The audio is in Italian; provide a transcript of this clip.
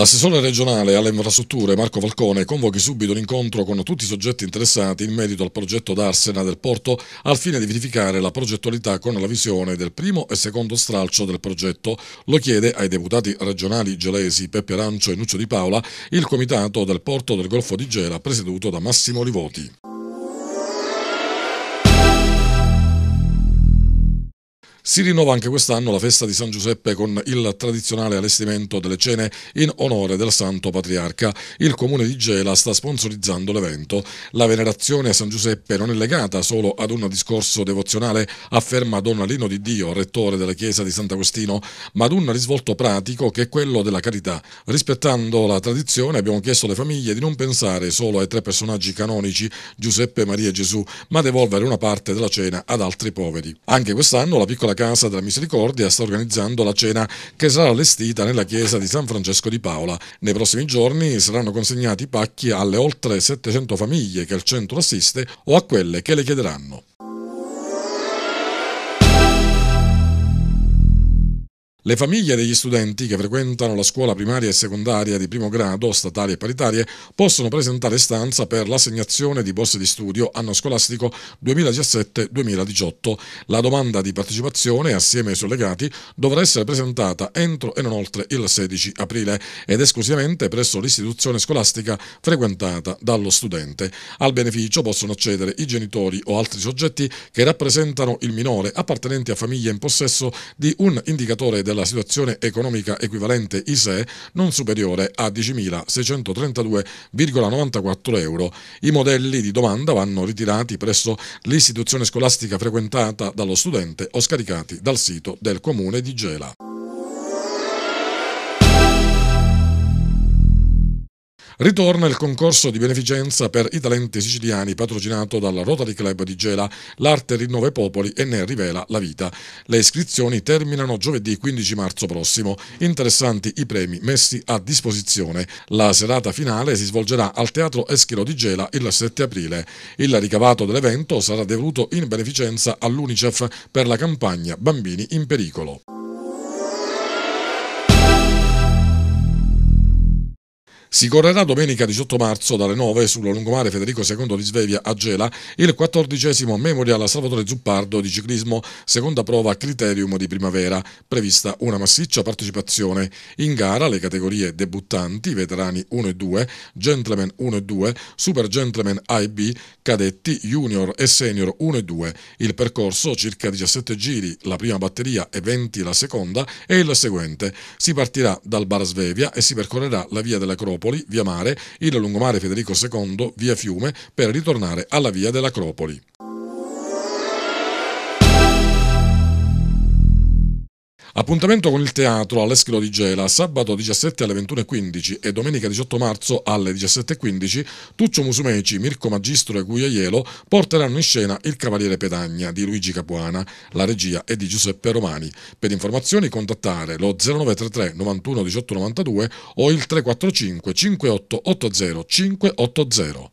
L'assessore regionale alle infrastrutture Marco Falcone convochi subito un incontro con tutti i soggetti interessati in merito al progetto d'Arsena del porto al fine di verificare la progettualità con la visione del primo e secondo stralcio del progetto. Lo chiede ai deputati regionali gelesi Peppe Arancio e Nuccio Di Paola il comitato del porto del Golfo di Gela presieduto da Massimo Livoti. Si rinnova anche quest'anno la festa di San Giuseppe con il tradizionale allestimento delle cene in onore del Santo Patriarca. Il comune di Gela sta sponsorizzando l'evento. La venerazione a San Giuseppe non è legata solo ad un discorso devozionale, afferma Don Lino di Dio, rettore della chiesa di Sant'Agostino, ma ad un risvolto pratico che è quello della carità. Rispettando la tradizione abbiamo chiesto alle famiglie di non pensare solo ai tre personaggi canonici, Giuseppe, Maria e Gesù, ma devolvere una parte della cena ad altri poveri. Anche quest'anno la piccola Casa della Misericordia sta organizzando la cena che sarà allestita nella chiesa di San Francesco di Paola. Nei prossimi giorni saranno consegnati i pacchi alle oltre 700 famiglie che il centro assiste o a quelle che le chiederanno. Le famiglie degli studenti che frequentano la scuola primaria e secondaria di primo grado, statali e paritarie, possono presentare stanza per l'assegnazione di borse di studio anno scolastico 2017-2018. La domanda di partecipazione, assieme ai suoi legati, dovrà essere presentata entro e non oltre il 16 aprile ed esclusivamente presso l'istituzione scolastica frequentata dallo studente. Al beneficio possono accedere i genitori o altri soggetti che rappresentano il minore appartenenti a famiglie in possesso di un indicatore della situazione economica equivalente ISEE non superiore a 10.632,94 euro. I modelli di domanda vanno ritirati presso l'istituzione scolastica frequentata dallo studente o scaricati dal sito del comune di Gela. Ritorna il concorso di beneficenza per i talenti siciliani patrocinato dal Rotary Club di Gela. L'arte rinnova i popoli e ne rivela la vita. Le iscrizioni terminano giovedì 15 marzo prossimo. Interessanti i premi messi a disposizione. La serata finale si svolgerà al Teatro Eschilo di Gela il 7 aprile. Il ricavato dell'evento sarà devoluto in beneficenza all'UNICEF per la campagna Bambini in pericolo. Si correrà domenica 18 marzo dalle 9 sul lungomare Federico II di Svevia a Gela il quattordicesimo Memorial Salvatore Zuppardo di ciclismo, seconda prova Criterium di primavera, prevista una massiccia partecipazione. In gara le categorie debuttanti, veterani 1 e 2, gentleman 1 e 2, super gentleman A e B, cadetti, junior e senior 1 e 2. Il percorso, circa 17 giri, la prima batteria e 20 la seconda, è il seguente. Si partirà dal Bar Svevia e si percorrerà la via dell'Acropoli Acropoli, via Mare, il lungomare Federico II, via Fiume, per ritornare alla via dell'Acropoli. Appuntamento con il teatro all'Eschilo di Gela, sabato 17 alle 21.15 e domenica 18 marzo alle 17.15, Tuccio Musumeci, Mirko Magistro e Gugliaielo porteranno in scena Il Cavaliere Pedagna di Luigi Capuana, la regia è di Giuseppe Romani. Per informazioni contattare lo 0933 91 18 92 o il 345 5880 580.